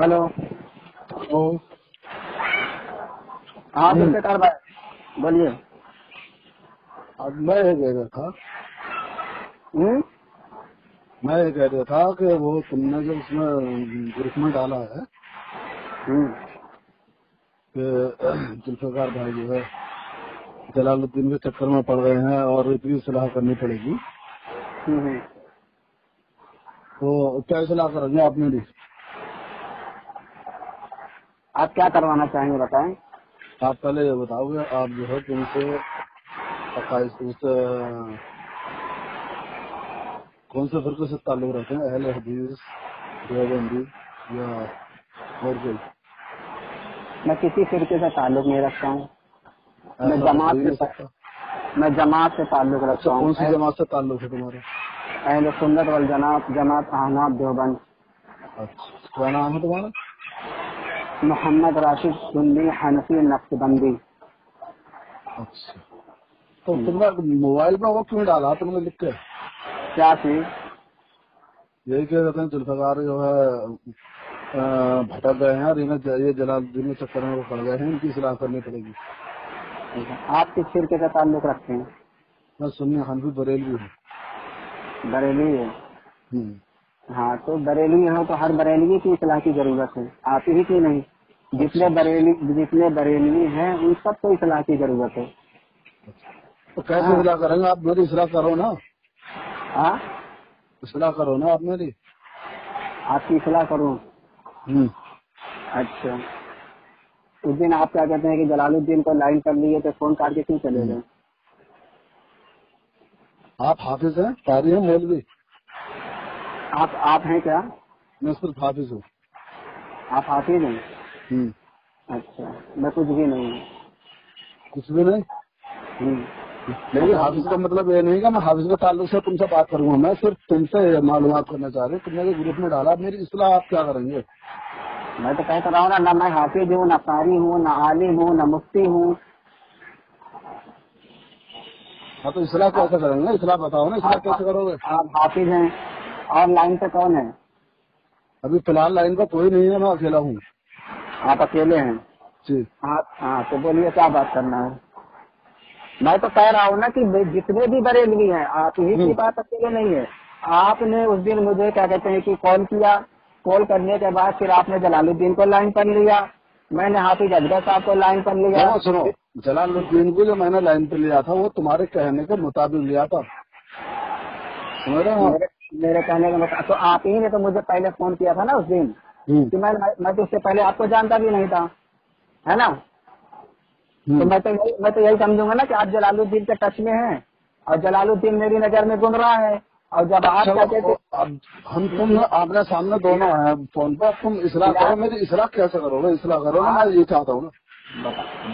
Hello. हाँ भाई बोलिए। अब मैं ये कह रहा था। हम्म? मैं ये कह रहा था कि वो तुमने जो उसमें ग्रुप में डाला है हम्म। कि जुल्फिकार भाई जो है जलालुद्दीन के चक्कर में पड़ गए हैं और इतनी सलाह करनी पड़ेगी। हम्म, हम्म। तो क्या सलाह करेंगे आप मेरी? आप क्या करवाना चाहेंगे बताएँ? आप पहले ये बताओगे आप जो है तुमसे कौन से फिर से ताल्लुक रखते हैं? अहल हदीस देवबंदी या और कोई? मैं किसी फिरके से ताल्लुक नहीं रखता हूँ। मैं जमात से मैं जमात से ताल्लुक रखता अच्छा हूँ। कौन सी जमात से ताल्लुक है तुम्हारा? अहल सुन्नत वल जनाब जमात अहनाब देवबंद। अच्छा क्या नाम है तुम्हारा? मोहम्मद राशिद सुन्नी हनफी नक्शबंदी अच्छा। तो तुमने मोबाइल में वो क्यों डाला तुमने लिख के? क्या चीज़? यही कह रहे हैं जुल्फकार जो है भटक गए हैं और इन्हें ये जलालुद्दीन के चक्कर में वो पड़ गए हैं इनकी सलाह करनी पड़ेगी। आप किस फिरके से ताल्लुक रखते हैं? मैं सुन्नी हनफी बरेली हूँ। बरेली है? हम्म। हाँ तो बरेली हो तो हर बरेली की इस्लाह की ज़रूरत है। आप ही की नहीं? जितने बरेली जितने बरेली हैं उन सबको इस्लाह की ज़रूरत है। तो कैसे हाँ। सलाह करेंगे? आप मेरी सलाह करो ना। हाँ? सलाह करो ना आप मेरी। आपकी इस्लाह करूँ? हम्म। अच्छा। उस दिन आप क्या कहते हैं कि जलालुद्दीन को लाइन कर लिए तो फ़ोन काट के क्यों चले गए? आप हाफिज हैं? कारी हैं? मौलवी? आप आप हैं क्या? मैं सिर्फ़ हाफिज हूँ। आप हाफिज हैं? हम्म। अच्छा मैं कुछ भी नहीं हूँ। कुछ भी नहीं? हम्म। लेकिन हाफिज का मतलब ये नहीं कि मैं हाफिज के ताल्लुक से तुमसे बात करूँगा मैं सिर्फ़ तुमसे मालूम करना चाह रही हूँ तुमने जो ग्रुप में डाला मेरी इसलाह आप क्या करेंगे? मैं तो कहता रहा हूँ ना ना मैं हाफिज हूँ ना कारी हूँ ना आलिम हूँ ना मुफ्ती हूँ। हाँ तो इसलाह कैसे करेंगे? इसलाह बताओ ना इसलाह कैसे करोगे? आप हाफिज हैं और लाइन पे कौन है? अभी फ़िलहाल लाइन का कोई नहीं है मैं अकेला हूँ। आप अकेले हैं। जी। हाँ हाँ तो बोलिए क्या बात करना है? मैं तो कह रहा हूँ ना कि जितने भी बरेलवी हैं आप ही की। बात अकेले नहीं है। आपने उस दिन मुझे क्या कहते हैं कि कॉल किया। कॉल करने के बाद फिर आपने जलालुद्दीन को लाइन पर लिया। मैंने हाफिज अजगर साहब को लाइन पर लिया। सुनो जलालुद्दीन को जो मैंने लाइन पर लिया था वो तुम्हारे कहने के मुताबिक लिया था। समझ रहे हो? मेरे कहने का मतलब तो आप ही ने तो मुझे पहले फ़ोन किया था ना उस दिन। कि मैं मैं तो उससे पहले आपको जानता भी नहीं था है ना? तो हम्म। मैं तो यही मैं तो यही समझूँगा ना कि आप जलालुद्दीन के टच में हैं और जलालुद्दीन मेरी नज़र में गुम रहा है और जब आप चलो, कहते थे हम तुम आपने सामने दोनों हैं फ़ोन पर तुम इसलाह करो मेरी इसलाह कैसे करोगे? इसलाह करो ना मैं ये चाहता हूँ ना।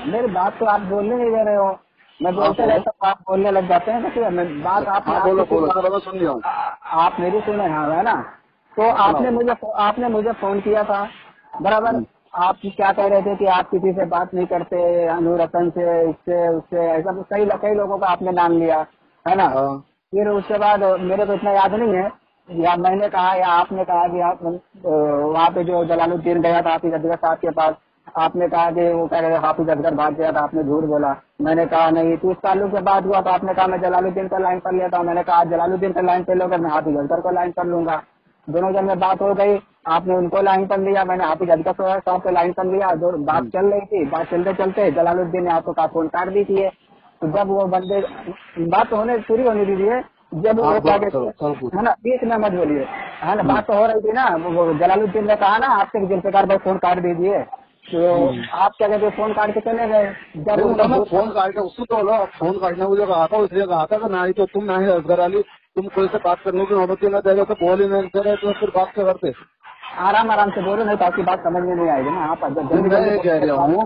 मेरी बात तो आप बोलने नहीं दे रहे हो। मैं बोलते बोलो। रहता हूँ आप बोलने लग जाते हैं ना कि बात आप हाँ बोलो बोलो मैं सुन लिया आप मेरी सुने हाँ है ना? तो आपने मुझे आपने मुझे फ़ोन किया था। बराबर हम्म। आप क्या कह रहे थे कि आप किसी से बात नहीं करते अनूर हसन से इससे उससे ऐसा तो कई कई लोगों का आपने नाम लिया है ना? हाँ। फिर उसके बाद मेरे को इतना याद नहीं है या मैंने कहा या आपने कहा कि आप वहाँ पे जो जलालुद्दीन गया था हाफिज अजगर साहब के पास आपने कहा कि वो कह रहे थे हाफिज अजगर भाग गया था आपने झूठ बोला। मैंने कहा नहीं तो इस ताल्लुक के बाद हुआ तो आपने कहा मैं जलालुद्दीन का लाइन कर लेता हूँ। मैंने कहा जलालुद्दीन का लाइन कर लोगे मैं हाफिज अजगर को लाइन कर लूँगा। दोनों जन में बात हो गई आपने उनको लाइन कर लिया मैंने हाफिज अजगर साहब को लाइन कर लिया दो बात चल रही थी बात चलते चलते जलालुद्दीन ने आपको कहा फ़ोन काट दी थी तो जब वो बंदे बात होने पूरी होने दीजिए जब वो हैं। है ना बीच में मत बोलिए। है ना बात तो हो रही थी ना वो- जलालुद्दीन ने कहा ना आपसे जुल्फिकार भाई फ़ोन काट दीजिए। तो आप क्या कहते फ़ोन काट के चले गए? जब फ़ोन काटना उसको तो बोलो फ़ोन काटने मुझे कहा था इसलिए कहा था ना ही तो तुम ना ही असगर अली तुम कोई से बात करने की नौबत ही ना देगा तो बोल ही नहीं दे रहे तो फिर बात क्या करते आराम आराम से बोलो नहीं तो आपकी बात समझ में नहीं आएगी ना। आप मैं ये कह रहा हूँ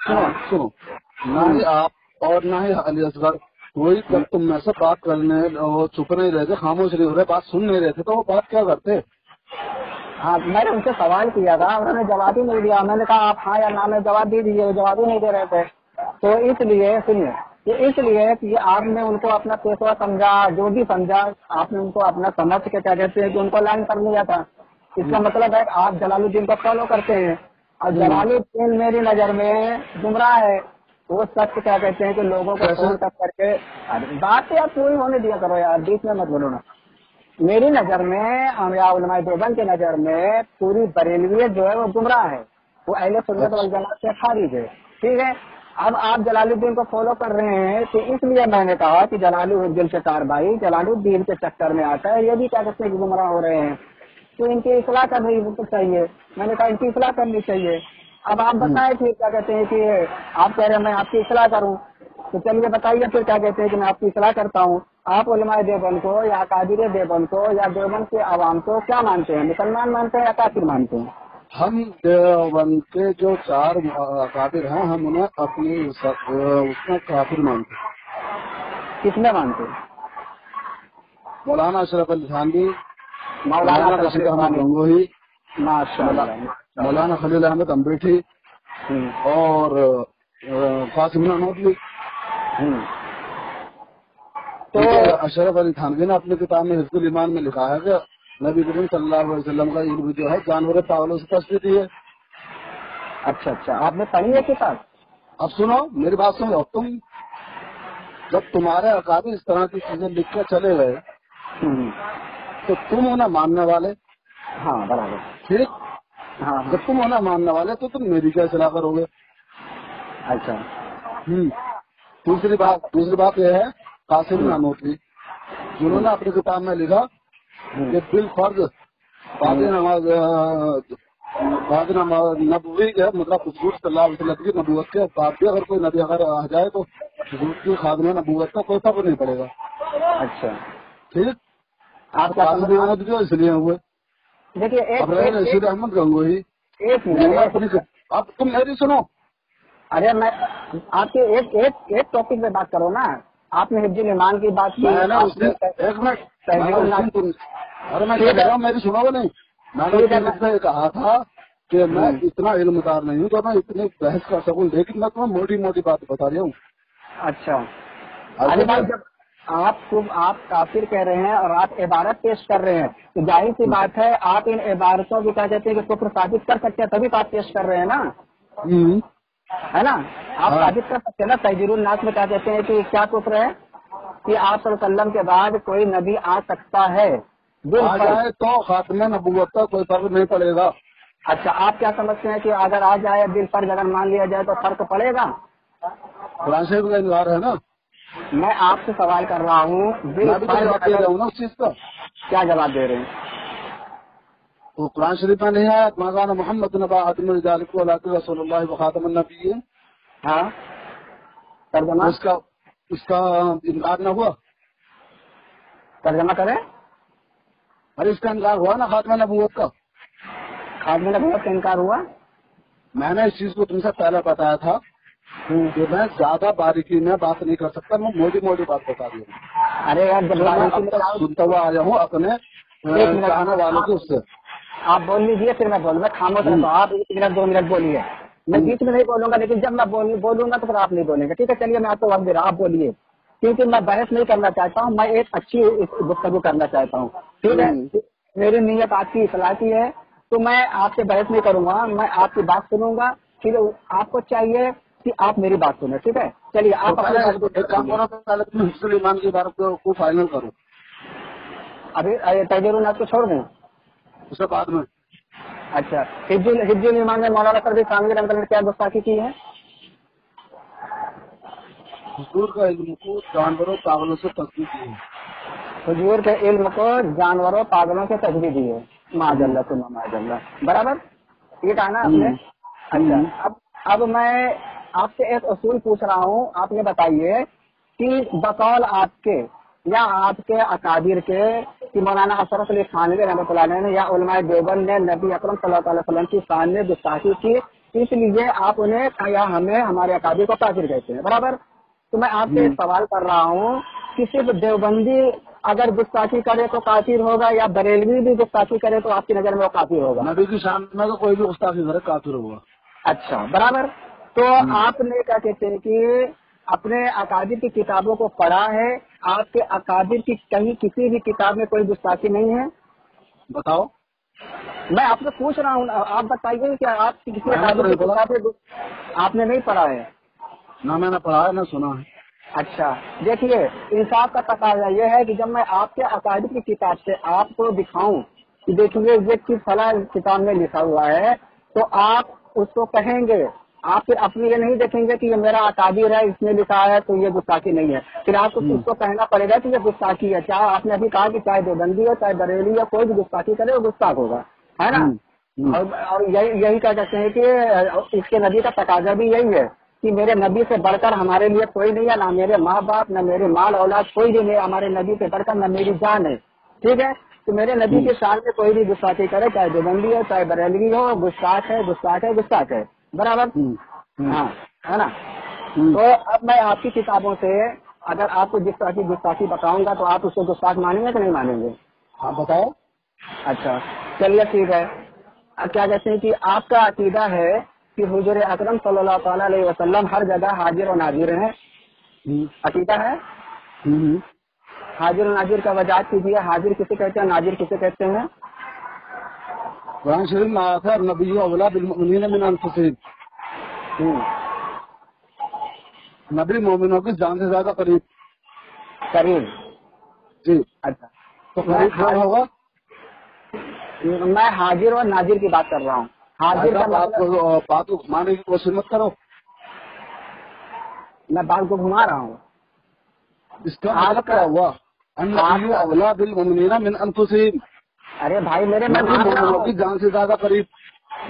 सुनो सुनो। ना ही आप और ना ही अली असगर कोई जब तुम में से बात करने वो चुप नहीं रहते खामोश नहीं हो रहे बात सुन नहीं रहे थे तो वो बात क्या करते? हाँ मैंने उनसे सवाल किया था उन्होंने जवाब ही नहीं दिया। मैंने कहा आप हाँ या ना में जवाब दे दीजिए वो जवाब ही नहीं दे रहे थे। तो इसलिए सुनिए ये इसलिए कि आपने उनको अपना पेशवा समझा जो भी समझा आपने उनको अपना समझ के क्या कहते हैं कि उनको लाइन कर लिया था। इसका मतलब है आप जलालुद्दीन को फॉलो करते हैं। और जलालुद्दीन मेरी नज़र में गुमराह है। वो सत्य क्या कहते हैं कि लोगों को फ़ोन कर करके बात तो यार पूरी होने दिया करो यार बीच में मत बोलो ना। मेरी नज़र में उलमा देवबंद की नज़र में पूरी बरेलवियत जो है वो गुमराह है। वो अहले सुन्नत वल जमात से खारिज है। ठीक है? अब आप जलालुद्दीन को फॉलो कर रहे हैं तो इसलिए मैंने कहा कि जलालुद्दीन के चार भाई जलालुद्दीन के चक्कर में आता है ये भी क्या कहते हैं कि गुमराह हो रहे हैं। तो इनकी इसलाह करनी तो चाहिए। मैंने कहा इनकी इसलाह करनी चाहिए। अब आप बताए फिर क्या कहते हैं कि आप कह रहे हैं मैं आपकी इसलाह करूँ। तो चलिए बताइए फिर क्या कहते हैं कि मैं आपकी इसलाह करता हूँ। आप उलमाए देवबंद को या कादिर देवबंद को या देवबंद के आवाम को क्या मानते हैं? मुसलमान मानते हैं या काफिर मानते हैं? हम के जो चार काबिर हैं हम उन्हें अपनी उसमें काफिर मानते किसमें मानते मौलाना अशरफ अली थानवी मौलाना रशीद अहमद गंगोही मौलाना खलील अहमद अम्बेठी हम्म, और कासिम नोदली हम्म। तो तो अशरफ अली थानवी ने अपनी किताब में हिजबुल ईमान में लिखा है कि नबी करीम सल्लल्लाहु अलैहि वसल्लम का इल्म जो है जानवर पागलों से तस्वीर है। अच्छा अच्छा आपने पढ़ी है किताब? अब सुनो मेरी बात सुनो तुम जब तुम्हारे अकाबी इस तरह की चीज़ें लिख के चले गए हम्म, तो तुम उन्हें मानने वाले? हाँ बराबर। ठीक? हाँ हाँ। जब तुम उन्हें मानने वाले तो तुम मेरी क्या सलाह करोगे? अच्छा। हम्म। दूसरी बात दूसरी बात यह है कासिम नानोतली जिन्होंने अपनी किताब में लिखा हम्म, कि बिल फ़र्ज़ बाद नमाज़ बाद नमाज़ नबवी है मतलब हजूर वसल्लम की नबूवत के बाद भी अगर कोई नबी अगर आ जाए तो हजूर की खादम नबूवत का कोई फ़र्क नहीं पड़ेगा। अच्छा। ठीक? आप कासिम समझ जो इसलिए हुए। देखिए रशीद अहमद गंगोही अब तुम मेरी सुनो। अरे मैं आपके एक एक एक टॉपिक पे बात करो ना। आपने हिब्जुल ईमान की बात की एक मिनट तुम- अरे मैं कह है। रहा हूँ मेरी सुनोगे नहीं। मैंने कहा था कि मैं हम्म। इतना इल्मदार नहीं हूँ तो मैं इतनी बहस कर सकूँ लेकिन मैं तुम्हें मोटी मोटी बात बता रही हूँ। अच्छा। अरे भाई जब आप खूब आप काफिर कह रहे हैं और आप इबारत पेश कर रहे हैं तो ज़ाहिर सी बात है आप इन इबारतों की क्या कहते हैं कि कुफर साबित कर सकते हैं तभी तो आप पेश कर रहे हैं ना? हम्म, है ना? आप हाँ। साबित कर सकते हैं ना तहजीरुल नास में क्या कहते हैं कि क्या कुफर है? कि आप वसल्लम के बाद कोई नबी आ सकता है। आ जाए तो खात्मे नबूवत का कोई फ़र्क नहीं पड़ेगा। अच्छा आप क्या समझते हैं कि अगर आ जाए बिल पर अगर मान लिया जाए तो फ़र्क पड़ेगा? कुरान शरीफ का इनकार है ना? मैं आपसे सवाल कर रहा हूँ मैं भी तो उस चीज़ का। क्या जवाब दे रहे हैं? तो कुरान शरीफ में नहीं आया मकान मोहम्मद नबा आदम रसूल खातम नबी हाँ। तर्जमा? उसका उसका इनकार न हुआ? तर्जमा करें? अरे इसका इनकार हुआ ना खात्मा नबूवत का? खाद में बहुत इनकार हुआ? मैंने इस चीज़ को तुमसे पहले बताया था। कि मैं ज़्यादा बारीकी में बात नहीं कर सकता मैं मोटी मोटी बात बता रही हूँ। अरे यार सुनता हुआ आया हूँ अपने। चाहने वालों के उससे। आप बोल लीजिए फिर मैं बोल मैं खामोश हम्म। रहता हूँ आप एक मिनट दो मिनट बोलिए। मैं बीच में नहीं बोलूँगा लेकिन जब मैं बोल, बोलूँगा तो फिर आप नहीं बोलेंगे। ठीक है चलिए मैं आपको वक्त दे रहा हूँ आप बोलिए। क्योंकि मैं बहस नहीं करना चाहता हूँ मैं एक अच्छी गुफ्तगू करना चाहता हूँ। ठीक है? हम्म। मेरी नीयत आपकी इसलाह की है तो मैं आपसे बहस नहीं करूँगा मैं आपकी बात सुनूँगा। ठीक है आपको चाहिए कि आप मेरी बात सुने ठीक है? चलिए तो आप अपनी तो की को, को फाइनल करो। अभी तजर आपको छोड़ दें। उसके बाद में। अच्छा हिज्जुल हिज्जुल ईमान में मौलाना सर भी कानवीर अंकल ने क्या गुस्ताखी की है? हुजूर का इल्म को जानवरों पागलों से तस्वीर की है। हुजूर के इल्म को जानवरों पागलों से तजवी दी है। माजल्ला सुनो माजल्ला। बराबर? ये कहा ना आपने? हम्म। अच्छा हम्म। अब अब मैं आपसे एक असूल पूछ रहा हूँ। आपने बताइए कि बकौल आपके या आपके अकाबिर के कि मौलाना अशरफ अली खानवी रहमतुल्लाह ने या उलमाए देवबंद ने नबी अकरम सल्लल्लाहु की शान में गुस्ताखी की। इसलिए आप उन्हें या हमें हमारे अकाबिर को काफिर कहते हैं। बराबर? तो मैं आपसे एक सवाल कर रहा हूँ कि सिर्फ़ देवबंदी अगर गुस्ताखी करे तो काफिर होगा या बरेलवी भी गुस्ताखी करे तो आपकी नज़र में वो काफिर होगा? नबी की शान में तो कोई भी गुस्ताखी करे काफिर होगा। अच्छा बराबर? तो आपने क्या कहते हैं कि अपने अकादिर की किताबों को पढ़ा है आपके अकादिर की कहीं किसी भी किताब में कोई गुस्ताखी नहीं है? बताओ। मैं आपसे पूछ रहा हूँ आप बताइए कि आप किसी नहीं के। किताब में- आपने नहीं पढ़ा है? ना मैंने पढ़ा है ना सुना है। अच्छा देखिए इंसाफ का तकाजा यह है कि जब मैं आपके अकादमी की किताब से आपको दिखाऊँ कि देखिए ये चीज़ फला किताब में लिखा हुआ है तो आप उसको कहेंगे। आप फिर अपनी ये नहीं देखेंगे कि ये मेरा अकादिर है इसमें लिखा है तो ये गुस्ताखी नहीं है। फिर आपको हम्म। उसको कहना पड़ेगा कि ये गुस्ताखी है। चाहे आपने अभी कहा कि चाहे देवबंदी हो चाहे बरेली हो कोई भी गुस्ताखी करे वो गुस्ताख होगा। है ना? हम्म, हम्म। और, और यही यही कह सकते हैं कि इसके नबी का तकाजा भी यही है कि मेरे नबी से बढ़कर हमारे लिए कोई नहीं है ना मेरे माँ बाप न मेरे माल औलाद कोई भी नहीं हमारे नबी से बढ़कर न मेरी जान है। ठीक है? तो मेरे नबी के में कोई भी गुस्ताखी करे चाहे देवबंदी हो चाहे बरेली हो गुस्ताख है गुस्ताख है गुस्ताख है। बराबर? हम्म, हम्म, हाँ है ना? हम्म। तो अब मैं आपकी किताबों से अगर आपको जिस तरह की गुस्ताखी बताऊँगा तो आप उसको गुस्ताख मानेंगे कि नहीं मानेंगे? आप बताओ। अच्छा चलिए ठीक है। अब क्या कहते हैं कि आपका अकीदा है कि हुजूर अकरम सल्लल्लाहु अलैहि वसल्लम हर जगह हाजिर और नाजिर हैं? अकीदा है? हाजिर और नाजिर का वजाहत कीजिए। हाजिर किसे कहते हैं नाजिर किसे कहते हैं? कुरान शरीफ में आया था नबी अवला बिलमुमिनीन मिन अनफुसिहिम हम्म, नबी मोमिनों की जान से ज़्यादा करीब। करीब? जी। अच्छा। तो करीब कौन होगा? मैं हाजिर और नाजिर की बात कर रहा हूँ। हाजिर का अगर आप मतलब बात को घुमाने की कोशिश मत करो। मैं बात को घुमा रहा हूँ। इसका मतलब क्या हुआ? अन नबी अवला मिन अनफुसिहिम अरे भाई मेरे मैं जान से ज़्यादा करीब।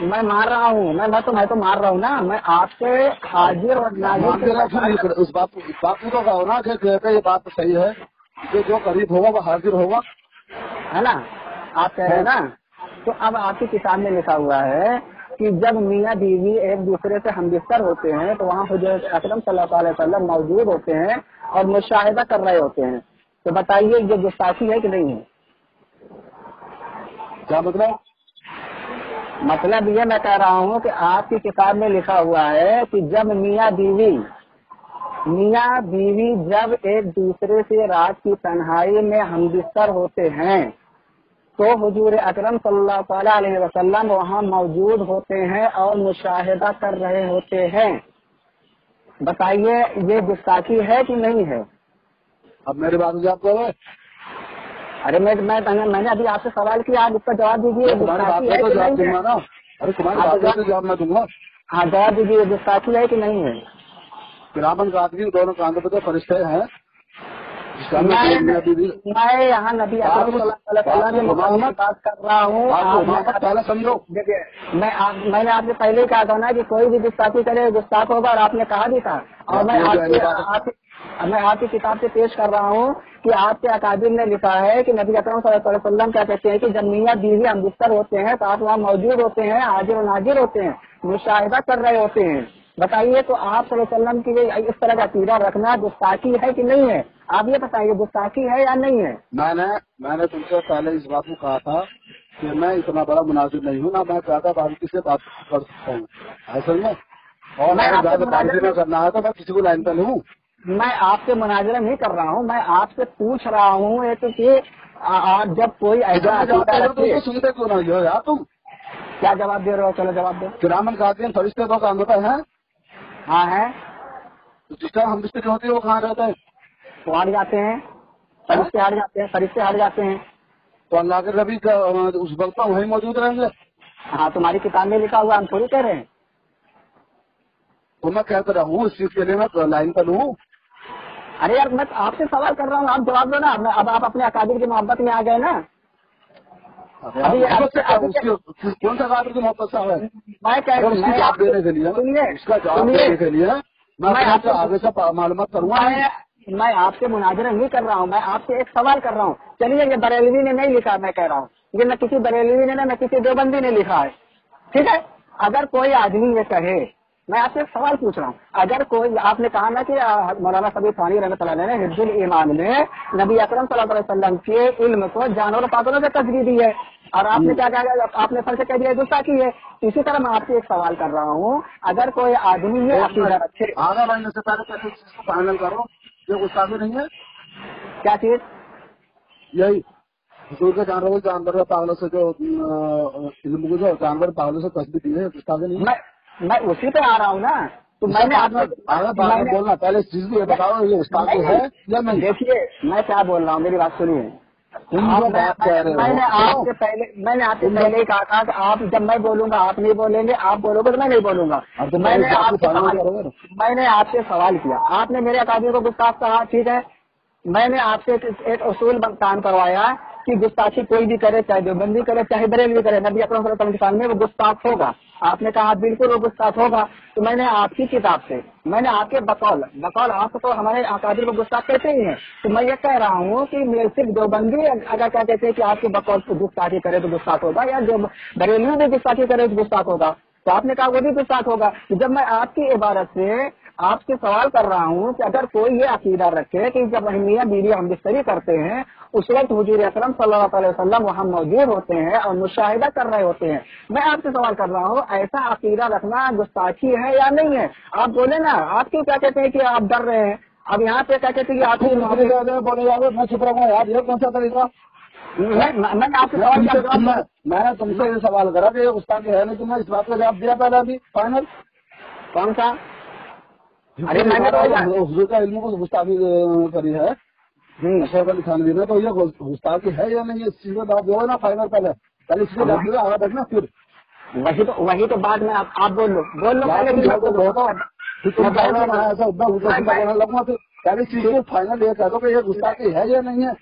मैं मार रहा हूँ मैं मैं तो मैं तो मार रहा हूँ ना। मैं आपसे हाजिर और नाजिर उस बात को इस बात को तो कहो ना कि कहते ये बात तो सही है। कि जो करीब होगा वो हाजिर होगा। है ना? आप कह रहे हैं ना? तो अब आपकी किताब में लिखा हुआ है कि जब मियाँ बीवी एक दूसरे से हमबिस्तर होते हैं तो वहाँ हज़रत अकरम सल्लल्लाहु अलैहि वसल्लम मौजूद होते हैं और मुशाहिदा कर रहे होते हैं। तो बताइए ये गुस्ताखी है कि नहीं है? क्या मतलब मतलब ये मैं कह रहा हूँ कि आपकी किताब में लिखा हुआ है कि जब मियाँ बीवी मियाँ बीवी जब एक दूसरे से रात की तन्हाई में हमबिस्तर होते हैं तो हजूर अकरम सल्लल्लाहु अलैहि वसल्लम वहाँ मौजूद होते हैं और मुशाहिदा कर रहे होते हैं। बताइए ये गुस्ताखी है कि नहीं है? अब मेरी बात को जवाब करो अरे मैं मैं मैंने, मैंने अभी आपसे सवाल किया आप इसका जवाब दीजिए तो कि जवाब दूँगा ना। अरे तुम्हारी तो जवाब मैं दूँगा। हाँ जवाब दीजिए गुस्ताखी है कि नहीं है? ब्राह्मण का दोनों कांधों पे तो फरिश्ते हैं। मैं यहाँ नबी बात कर रहा हूँ। समझो। मैं आप, मैंने आपसे पहले ही कहा था ना कि कोई भी गुस्ताखी करे गुस्ताख होगा और आपने कहा भी था। और मैं ये आप, मैं आपकी किताब से पेश कर रहा हूँ कि आपके अकादिर ने लिखा है कि नबी अकरम सल्लल्लाहु अलैहि वसल्लम क्या कहते हैं कि जब मियाँ बीवी हम बिस्तर होते हैं तो आप वहाँ मौजूद होते हैं हाजिर नाजिर होते हैं मुशाहिदा कर रहे होते हैं। बताइए तो आप वसल्लम की ये इस तरह का अकीदा रखना गुस्ताखी है कि नहीं है? आप ये बताइए गुस्ताखी है या नहीं है? मैंने मैंने तुमसे पहले इस बात को कहा था कि मैं इतना बड़ा मुनाजिर नहीं हूँ ना मैं ज़्यादा बारीकी से बात कर सकता हूँ। ही है। और मैं ज़्यादा बारीकी में करना है तो मैं किसी को लाइन पे लूँ मैं आपसे मुनाजरा नहीं कर रहा हूँ मैं आपसे पूछ रहा हूँ एक कि आप जब कोई ऐसा रहे हो तो सुनते क्यों नहीं हो? यार तुम। क्या जवाब दे रहे हो? चलो जवाब दो। ब्राह्मण का आदमी फरिश्ते दो कांधों पे हैं हाँ? है तो जिस टाइम हम रिश्ते होती है वो कहाँ रहते हैं? तो हट जाते हैं। फरिश्ते हट जाते हैं फरिश्ते हट जाते हैं। तो अल्लाह के का उस वक्त पर वहीं मौजूद रहेंगे। हाँ तुम्हारी किताब में लिखा हुआ हम थोड़ी कह रहे हैं। तो मैं कहता रहूँ इस चीज़ के लिए मैं लाइन पे लूँ अरे यार मैं आपसे सवाल कर रहा हूँ आप जवाब दो ना। अब आप अपने अकादिर की मोहब्बत में आ गए ना। अभी- कौन सा काबिल की मोहब्बत से मैं कह जवाब देने के लिए? सुनिए जवाब देने के लिए मैं आपसे आगे से मालूम करूँगा। मैं मैं आपसे मुनाजरा नहीं कर रहा हूँ मैं आपसे एक सवाल कर रहा हूँ। चलिए ये बरेलवी ने नहीं लिखा मैं कह रहा हूँ। ये न किसी बरेलवी ने न किसी देवबंदी ने लिखा है। ठीक है? अगर कोई आदमी ये कहे मैं आपसे सवाल पूछ रहा हूँ। अगर कोई आपने कहा ना कि मौलाना सभी फानी रहमत ने हिब्बुल ईमान में नबी अकरम सल्लल्लाहु के इल्म को जानवर पात्रों से तस्वीर दी है। और आपने क्या कहा आपने फल से कह दिया गुस्सा की है। इसी तरह मैं आपसे एक सवाल कर रहा हूँ। अगर कोई आदमी रखे आगे बढ़ने से पहले इस चीज़ को फाइनल करो ये गुस्सा भी नहीं है? क्या चीज़? यही हुजूर के जानवर जानवर पागलों से जो इल्म को जो जानवर पागलों से तस्वीर दी है गुस्ताखी नहीं मैं मैं उसी पे आ रहा हूँ ना। तो मैंने आपने में बोलना पहले चीज़ ये बताओ ये गुस्ताखी है या नहीं देखिए मैं क्या बोल रहा हूँ मेरी बात सुनिए। हो। मैंने आपसे पहले मैंने आपसे पहले ही कहा था कि आप जब मैं बोलूँगा आप नहीं बोलेंगे आप बोलोगे तो मैं नहीं बोलूँगा। तो मैंने आपसे सवाल मैंने आपसे सवाल किया। आपने मेरे अकादमी को गुस्ताख कहा ठीक है? मैंने आपसे एक, उसूल काम करवाया कि गुस्ताखी कोई भी करे चाहे देवबंदी करे चाहे बरेलवी करे नबी के सामने वो गुस्ताख होगा। आपने कहा बिल्कुल वो गुस्सा होगा तो मैंने आपकी किताब से, मैंने आपके बकौल बकौल आप तो हमारे अकादिर को गुस्सा कहते ही हैं तो मैं ये कह रहा हूँ कि सिर्फ़ देवबंदी अगर क्या कहते हैं कि आपके बकौल को गुस्ताखी करे तो गुस्सा होगा, या जो बरेलियों भी गुस्ताखी करे तो गुस्ताख होगा तो आपने कहा वो भी गुस्ताख होगा तो जब मैं आपकी इबारत से आपसे सवाल कर रहा हूँ कि अगर कोई ये अकीदा रखे कि जब हम मियाँ बीवी हम बिस्तरी करते हैं उस वक्त हजूर अकरम सल्लल्लाहु अलैहि वसल्लम वहाँ मौजूद होते हैं और मुशाहिदा कर रहे होते हैं। मैं आपसे सवाल कर रहा हूँ ऐसा अकीदा रखना गुस्ताखी है या नहीं है? आप बोले ना आप क्यों क्या कहते हैं कि आप डर रहे हैं? अब यहाँ पे क्या कहते हैं कि आप बोले जाओगे मैं चुप यार ये कौन सा तरीका? मैं मैं- मैंने आपसे सवाल तुमसे किया मैं- मैंने तुमसे ये सवाल करा कि गुस्ताखी है नहीं तुमने इस बात का जवाब दिया पहले अभी फाइनल कौन सा? अरे मैंने हुजूर का इल्म को गुस्ताखी करी है। अशरफ अली ने तो ये गुस्ताखी है या नहीं? इस चीज़ जवाब दो ना फाइनल पहले पहले दो आगे देखना फिर। वही तो वही तो बाद में आप, आप बोल लो। बोल लो पहले फिर मैं हो मैं पहले चीज़ फाइनल ये कह दो ये गुस्ताखी है या नहीं है।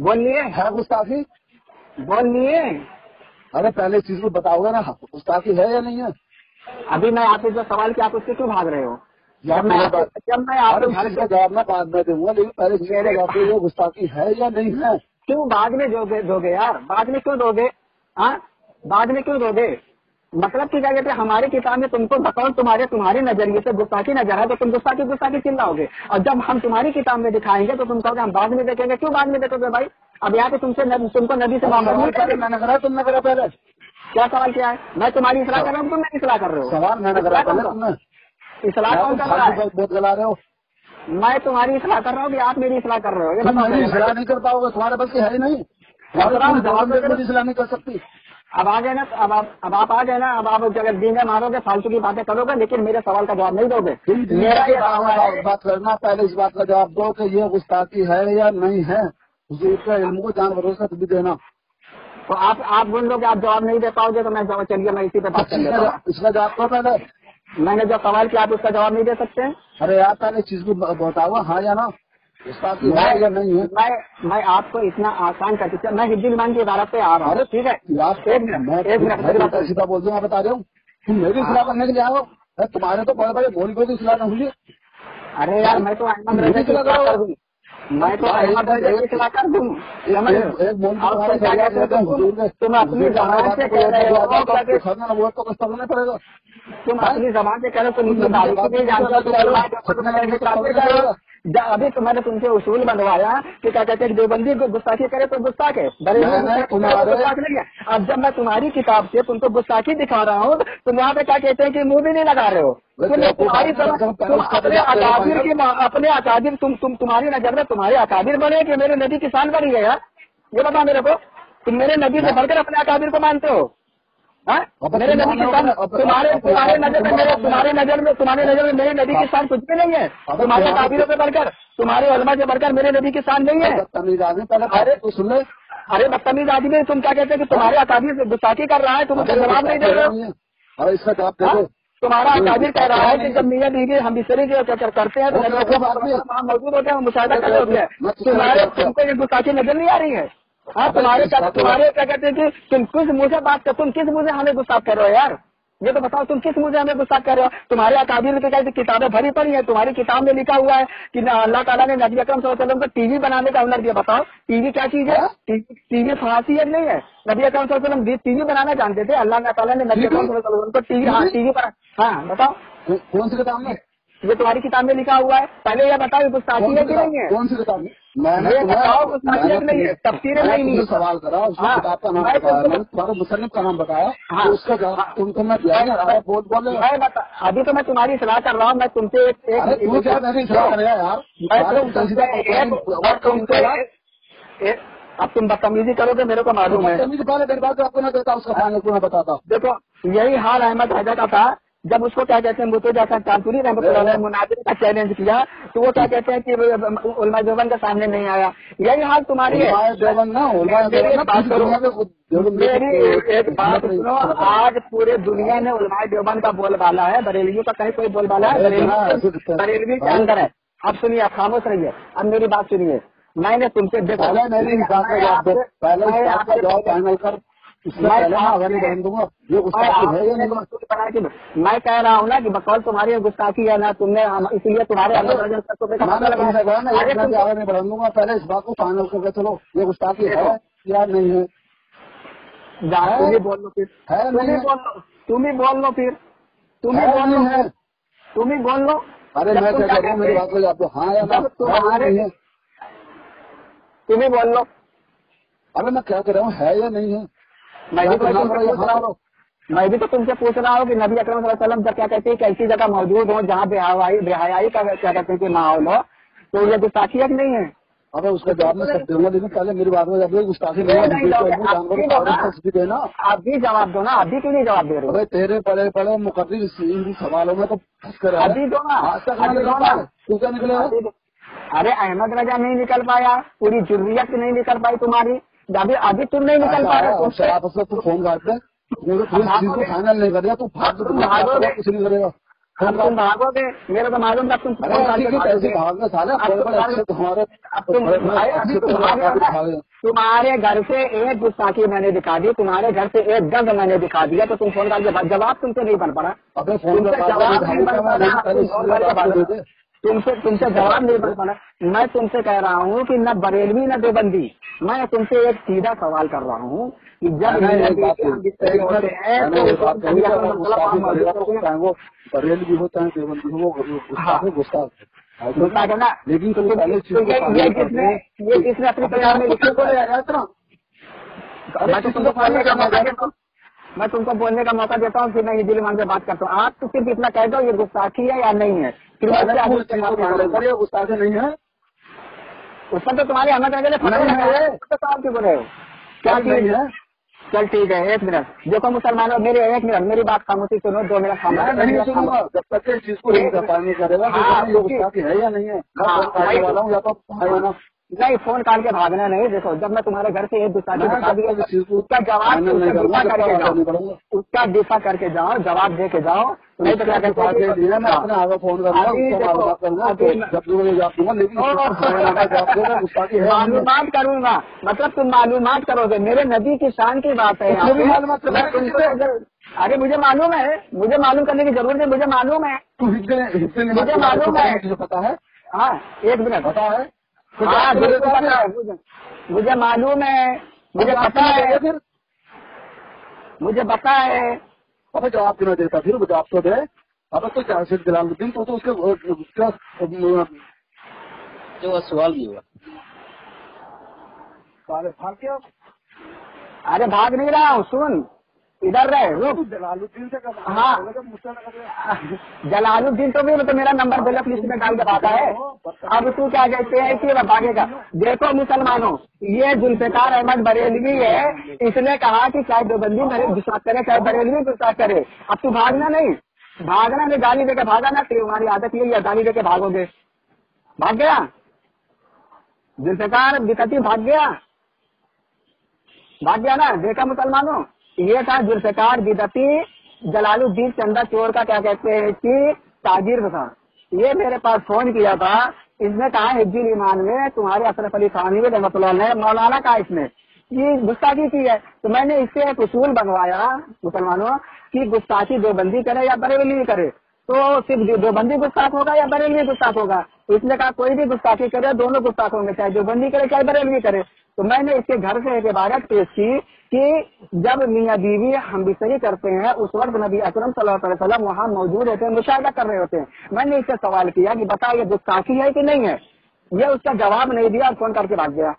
बोल लिए है गुस्ताखी? बोल लिए अरे पहले इस चीज़ को बताओगे ना गुस्ताखी है या नहीं है? अभी मैं आपसे जो सवाल किया आप उससे क्यों भाग रहे हो? जब मैं जब मैं इसका जवाब मैं बाद में दूँगा लेकिन पहले चीज़ का जवाब गुस्ताखी है या नहीं है। क्यों बाद में दोगे दोगे यार? बाद में क्यों दोगे? हाँ? बाद में क्यों दोगे? मतलब की क्या कहते हैं हमारी किताब में तुमको बताओ तुम्हारे तुम्हारे नज़रिए से गुस्ताखी नज़र है तो तुम गुस्ताखी गुस्ताखी चिल्लाओगे। और जब हम तुम्हारी किताब में दिखाएँगे तो तुम कहोगे हम बाद में देखेंगे। क्यों बाद में देखोगे भाई? अब यहाँ पे तुमसे तुमको नबी से मैंने करा तुमने करा पहले। क्या सवाल किया है? मैं तुम्हारी इसलाह कर रहा हूँ तुम मेरी इसलाह कर रहे हो। सवाल मैं करा तुमने इसलाह कौन कर रहा है? बहुत गला रहे हो। मैं तुम्हारी इसलाह कर रहा हूँ कि आप मेरी इसलाह कर रहे हो ये तुम मेरी इसलाह नहीं कर पाओगे तुम्हारे बस की है ही नहीं। इसलाह नहीं कर सकती। अब आ गए ना अब आप अब आप आ गए ना अब आप अगर दीने मारोगे फालतू की बातें करोगे लेकिन मेरे सवाल का जवाब नहीं दोगे। मेरा ये बात बात करना पहले इस बात का जवाब दो कि ये गुस्ताखी है या नहीं है। हुजूर के इल्म को जान भरोसा भी देना। तो आप आप बोल लो कि आप जवाब नहीं दे पाओगे तो मैं जवाब चलिए मैं इसी पे बात कर लेता हूँ। इसका जवाब दो पहले मैंने जो सवाल किया आप उसका जवाब नहीं दे सकते अरे यार पहले चीज़ को बताओ हाँ या ना? है। मैं मैं आपको इतना आसान कर सकता मैं हिब्दुल ईमान की इबारत पे आ रहा हूँ। ठीक है? यार एक मिनट मैं एक मिनट मैं मेरी बात सीधा बोल रहा हूँ। तुम मेरी हाँ। इसलाह करने के लिए आओ तुम्हारे तो बड़े बड़े बोल को इसलाह न हुई अरे यार मैं तो अहमद मैं तो कर दूँ। हो? एक बोल और तुम? हो? अपनी जबान से कह रहे हो तो कुछ करना पड़ेगा। तुम अपनी जबान से कह रहे हो तुम जानते हो, ज- अभी तो मैंने तुमसे उसूल बनवाया कि क्या कहते हैं देवबंदी को गुस्ताखी करे तो गुस्ताख। है बड़े तो अब जब मैं तुम्हारी किताब से तुमको गुस्ताखी दिखा रहा हूँ तुम यहाँ पे क्या कहते हैं कि मुँह भी नहीं लगा रहे हो? तुम्हारी तुम अपने अकादिर की अपने तुम तुम तुम्हारी नज़र में तुम्हारे अकादिर बने कि मेरे नदी किसान बनी गया ये बता मेरे को। तुम मेरे नदी से बढ़कर अपने अकादिर को मानते हो? मेरे नदी अब- तुम्हारे तुम्हारे नज़र में मेरे तुम्हारे नज़र में तुम्हारे नज़र में मेरे नदी किसान कुछ भी नहीं है। तुम्हारे काबिलों पे बढ़कर तुम्हारे अलमा से बढ़कर मेरे नदी किसान नहीं है। अरे तू सुन ले। अरे बदतमीज आदमी तुम क्या कहते हैं कि तुम्हारे अकादिर से गुस्ताखी कर रहा है? तुम उसका जवाब नहीं दे रहे हो। इसका जवाब दे हाँ? तुम्हारा अकादिर कह रहा है कि जब मियाँ बीवी हम बिस्तरी के कर- करते हैं तो है। मौजूद होते हैं मुशाहिदा कर रहे होते हैं। तुम्हारे तुमको ये गुस्ताखी नज़र नहीं आ रही है? हाँ तुम्हारे तो- तुम्हारे क्या कहते हैं कि तुम किस मुँह से बात कर तुम किस मुँह से हमें गुस्सा कर रहे हो यार? ये तो बताओ तुम किस मुझे हमें गुस्सा कर रहे हो? तुम्हारे अकाबिर की कहते किताबें भरी पड़ी है? तुम्हारी किताब में लिखा हुआ है कि अल्लाह ताला ने नबी अकरम सल्लल्लाहु अलैहि वसल्लम को टीवी बनाने का हुनर दिया। बताओ टीवी क्या चीज़ है? हाँ? टीवी फांसी है नहीं है? नबी अकरम सल्लल्लाहु अलैहि वसल्लम टीवी बनाना जानते थे। अल्लाह ताला ने नबी अकरम सल्लल्लाहु अलैहि वसल्लम को टीवी हाँ टीवी बना हाँ बताओ। कौन- सी किताब में? ये तुम्हारी किताब में लिखा हुआ है। पहले यह बताओ ये गुस्ताखी है कि नहीं है? कौन सी किताब में? मैंने है है? है। सवाल करा हाँ, किताब का नाम मैं। बताया मैंने तुम्हारे मुसन्निफ का नाम बताया हाँ। तो उसका जवाब तुमको मैं दिया बोल बोले अभी तो मैं तुम्हारी सलाह कर रहा हूँ मैं तुमसे एक तू सलाह करेगा यार? अब तुम बदतमीजी करोगे मेरे को मालूम है। पहले मेरी बात आपको ना देता उसका फाइनल को बताता देखो यही हाल अहमद राजा का था। जब उसको क्या कहते हैं मुतो जाकर चांदपुरी रहमत मुनाजिर का चैलेंज किया तो वो क्या कहते हैं कि उलमा देवन के सामने नहीं आया। यही हाल तुम्हारी है। देवन ना मेरी एक बात सुनो। आज पूरे दुनिया में उलमाए देवबंद का बोलबाला है बरेलियों का कहीं कोई बोलबाला है? हाँ, बरेलवी है। बरेलवी के अंदर है। अब सुनिए आप खामोश रहिए। अब मेरी बात सुनिए। मैंने तुमसे देखा। पहले मेरी इससे मैं पहले मैं आपसे- अगर दूँगा ये गुस्ताखी है या नहीं? मसूद बना के मैं कह रहा हूँ ना कि बकौल तुम्हारी गुस्ताखी है ना तुमने इसलिए तुम्हारे बढ़ दूँगा पहले इस बात को फाइनल करके चलो ये गुस्ताखी है या नहीं है? तुम ही बोल लो फिर। है तुम नहीं ही? बोल लो। तुम ही बोल लो फिर। तुम ही बोल लो। है? तुम ही बोल लो। अरे मैं क्या क्या करूँ मेरी बात को हाँ है तुम्हारे- है? तुम ही बोल लो। अरे मैं क्या कर रहा हूँ है या नहीं है? मैं भी तो तुमसे पूछ रहा मैं भी तो तुमसे पूछ रहा हूँ कि नबी अकरम सल्लल्लाहु अलैहि वसल्लम जब क्या कहते हैं कि ऐसी जगह मौजूद हो जहाँ बेहवाई बेहयाई का क्या कहते हैं कि माहौल हो? तो ये गुस्ताखी है नहीं है? अबे उसका जवाब मैं सब दूँगा लेकिन पहले मेरी बात में जब गुस्ताखी नहीं है तो आप आप भी जवाब दो ना अभी क्यों नहीं जवाब दे रहे अबे तेरे बड़े बड़े मुकदर सवालों में तो फंस कर अभी दो ना तू क्या निकले अरे अहमद रजा नहीं निकल पाया पूरी जुर्रियत नहीं निकल पाई तुम्हारी। अभी अभी तुम नहीं निकल पा रहे शराब से तू फ़ोन काट दे। फाइनल नहीं कर रहा तू फाड़ तुम भागोगे। कुछ नहीं करेगा। अब तुम भागोगे? मेरे को मालूम था तुम। भागना तो अच्छे अब तुम अच्छे तुम तुम्हारे ना। भागे तुम्हारे घर से एक गुस्ताखी मैंने दिखा दी तुम्हारे घर से एक गंद मैंने दिखा दिया तो तुम फ़ोन करके जवाब तुमसे नहीं बन पड़ा। अपने फ़ोन जवाब तुमसे तुमसे जवाब नहीं बन पड़ा मैं तुमसे कह रहा हूँ कि न बरेलवी न देबंदी मैं तुमसे एक सीधा सवाल कर रहा हूँ कि जब मैंने मेरे एक बात बेटे हम बिस्तर में होते हैं तो तो हो देवबंदी हो वो गुस्ताख है। है ना लेकिन तो तो ये किसने ये किसने अपनी में तो तुमको बोलने का मौका देता हूँ? मैं तुमको बोलने का मौका देता हूँ फिर मैं ये दिल मान से बात करता हूँ। आप तो सिर्फ़ इतना कह दो ये गुस्ताखी है या नहीं है? ये गुस्ताख नहीं है तो तुम्हारे रजा के लिए तो आप क्यों बोले रहे हो? क्या चीज़ है? चल ठीक है एक मिनट। देखो हो मेरे एक मिनट मेरी बात खामोशी सुनो दो मिनट जब तक चीज़ को नहीं कर पाएँगे करेगा है या नहीं है। तो नहीं फ़ोन काट के भागना नहीं देखो जब मैं तुम्हारे घर से एक बता दिया उसका जवाब करके जाओ। उसका दिफा करके जाओ जवाब दे के जाओ। नहीं तो क्या मैं अपने आगे फ़ोन करूँगा मालूमात तो। मालूमात करूँगा मतलब तुम मालूमात करोगे मेरे नबी की शान की बात है अरे मुझे मालूम है मुझे मालूम करने की ज़रूरत है मुझे मालूम है। तू मुझे मालूम है। पता है? हाँ एक मिनट। पता है? हाँ पता है मुझे मालूम है मुझे पता है। फिर। मुझे पता है। अबे जवाब क्यों देता फिर जवाब तो दे। अब तो क्या शेख जलालुद्दीन तो तो उसके उसका जो सवाल भी हुआ। अरे भाग नहीं रहा हूँ सुन। इधर रहे रुक। जलालुद्दीन से हाँ। जलालुद्दीन तो भी मतलब मेरा नंबर ब्लॉक लिस्ट में डाल के भागा है। अब तू क्या कहते हैं कि वह भागेगा देखो मुसलमानों ये जुल्फिकार अहमद बरेलवी है। इसने कहा कि चाहे देवबंदी मेरे गुस्सा करे चाहे बरेलवी गुस्सा करे। अब तू भागना नहीं। भागना नहीं गाली देके भागा ना तेरी हमारी आदत यही है गाली देके भागोगे। भाग गया? जुल्फिकार विकती भाग गया? भाग गया ना? देखा मुसलमानों? ये था जुल्फिकार बिदती जलालुद्दीन चंदा चोर का क्या कहते हैं कि तागिर था। ये मेरे पास फ़ोन किया था। इसने कहा, हिज्जुल ईमान में तुम्हारे अशरफ अली खानी ने मौलाना कहा इसने। ये गुस्ताखी की है। तो मैंने इससे एक उसूल बनवाया, मुसलमानों, की गुस्ताखी देवबंदी करे या बरेली करे। तो सिर्फ़ दो- देवबंदी गुस्ताख होगा या बरेलवी गुस्ताख होगा? इसने कहा, कोई भी गुस्ताखी करे, दोनों गुस्ताख होंगे चाहे देवबंदी करे, चाहे बरेलवी करे। तो मैंने इसके घर से एक इबारत पेश की कि जब मियाँ बीवी हम भी सही करते हैं, उस वक्त नबी अक्रम सल्लल्लाहु वहाँ मौजूद होते हैं मुशाह कर रहे होते हैं। मैंने इससे सवाल किया कि बता ये गुस्ताखी है कि नहीं है? ये उसका जवाब नहीं दिया और फ़ोन करके भाग गया।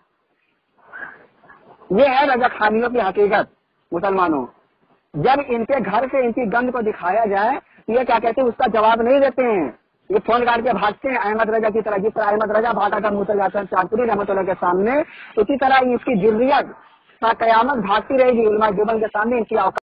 ये है रजा खानियों की हकीकत, मुसलमानों। जब इनके घर से इनकी गंध को दिखाया जाए तो ये क्या कहते हैं, उसका जवाब नहीं देते हैं। ये फ़ोन काट के भागते हैं, अहमद रजा की तरह, जिस तरह अहमद रजा भागा का मुसल जाता रहमत के सामने उसी तरह इसकी जिरियत ना कयामत भागती रहेगी उलमा जुबन के सामने इनकी औकात